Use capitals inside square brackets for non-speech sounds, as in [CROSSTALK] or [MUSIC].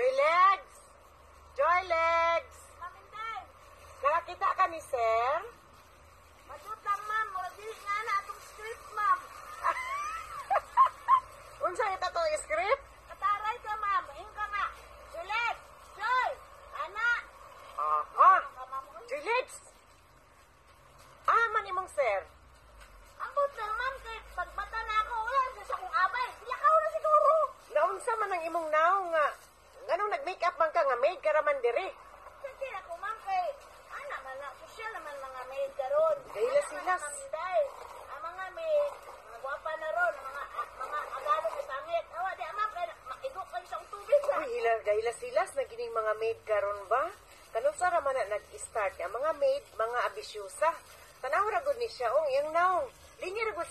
Joy Legs! Joy Legs! Maminday, Nakakita ka ni Sir? madut lang ma'am, mura dili nga na atong script ma'am. [LAUGHS] Unsa ito to script? Kataray ka ma'am, ingon ka nga. Juliet, Joy, ana. Aha! Joy Legs! Ah, man imong Sir. Ambot lang ma'am, kay pagbata na ako, wala sa akong abay. Lakaw na siguro. Naunsa man ang imong naong nga. Ganong nag-makeup man ka nga maid ka raman diri. Sige ako ma'am, kay ana man na, social naman mga maid karon. Man silas. ang mga maid, mga gwapa na ron, mga mga agalong may pangit. Awa, di ma'am, kay maigo kayo sa tubig. ha? Uy, ila, dahil silas na gining mga maid karon ba? Kanong sa raman na nag-start ang mga maid, mga abisyusa. Tanaw ra gud ni siya, ong iyang naong. Lingi ra gud